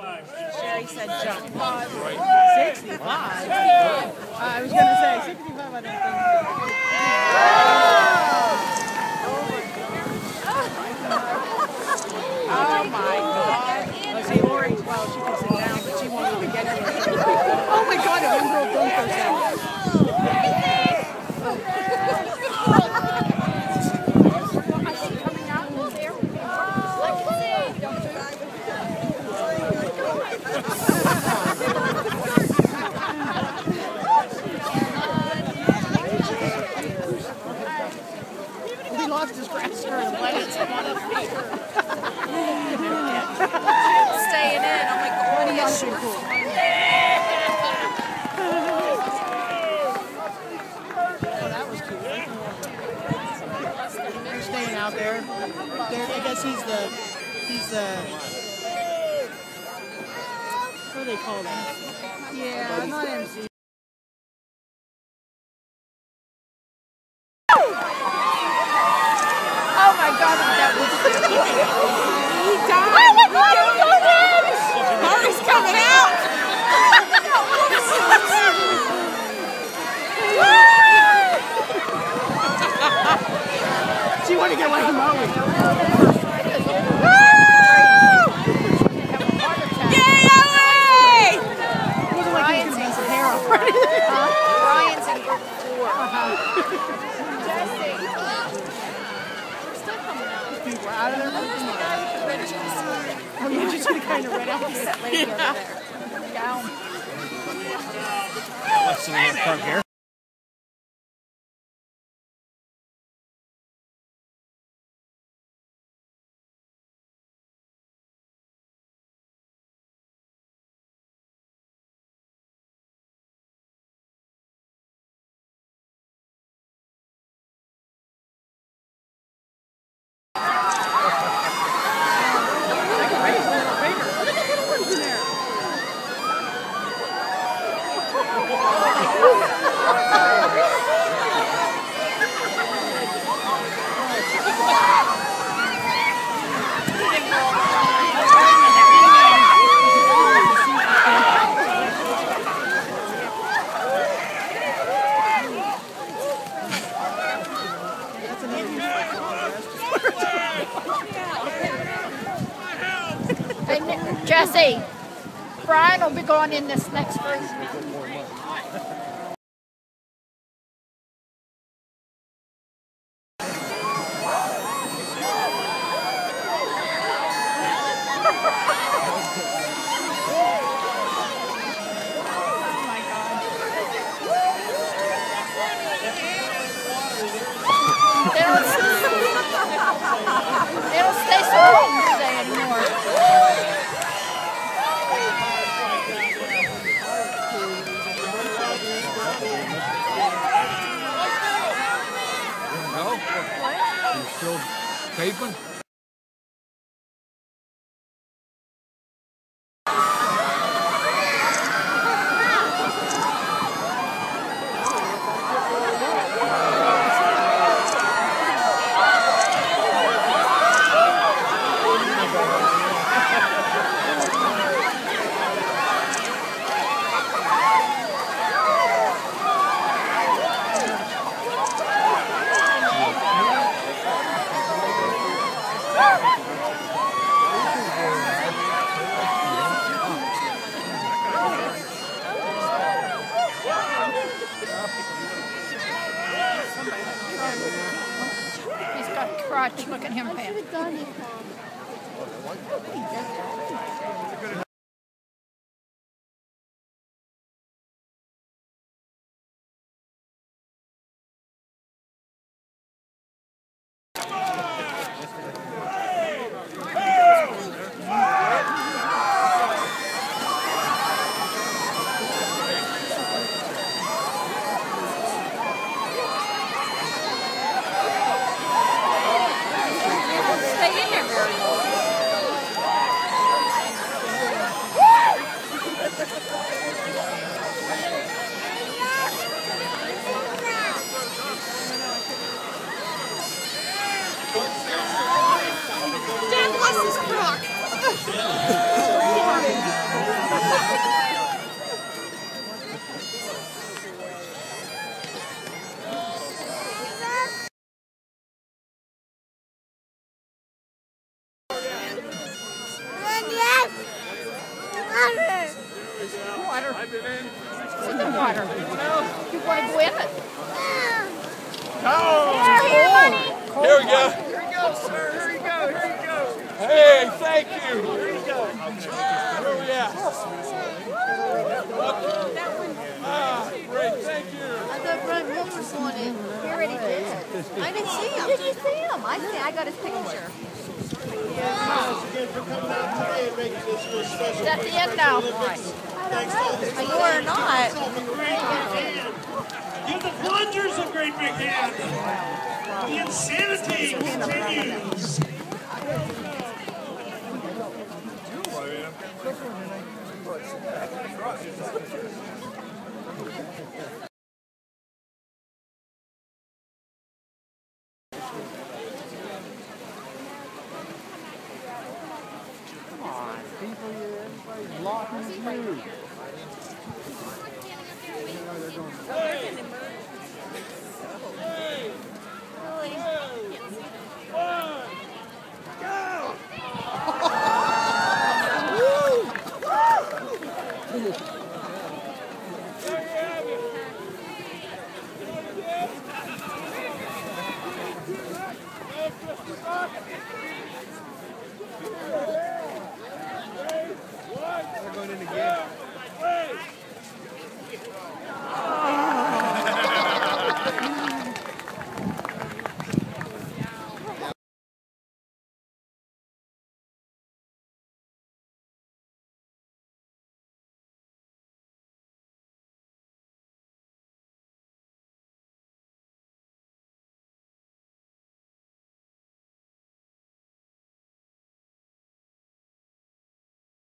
Sherry said jump. 65. Uh, I was going to say 65, I don't think. Oh my God. I say Lori, well, she can sit down, but she won't even get here. oh my God, a one girl dunked herself. He lost his grasser and let it on his feet. Staying in. I'm like, what are you That's pretty cool. Oh, that was cool. They're staying out there. They're, I guess he's the, he's the, what do they call them? Yeah, not MC. Oh my God, that was He died. Oh my God, he died. Marty's coming out. She wanted to get away from Maui. Yay! It wasn't like he was going to mess his hair up. Ryan's in group four. People are out of there. Oh, yeah, just kind of out here. That lady over there. Down. The name of here? Hey, Nick- Jesse, Brian will be going in this next group. Taping? He's got a crotch. Look at him, Pam. Stay in there very Water. I've been water. Go! Here, here, here we go. Here we go, sir. Here we go. Here we go. Hey, thank you. Here we go. Where are we I thought Brent Miller was going in. He already did. I didn't see him. Did you see him? I see. I got his picture. Is that the end now? Are you or not? Give the plungers a great big hand. The insanity continues. Hey,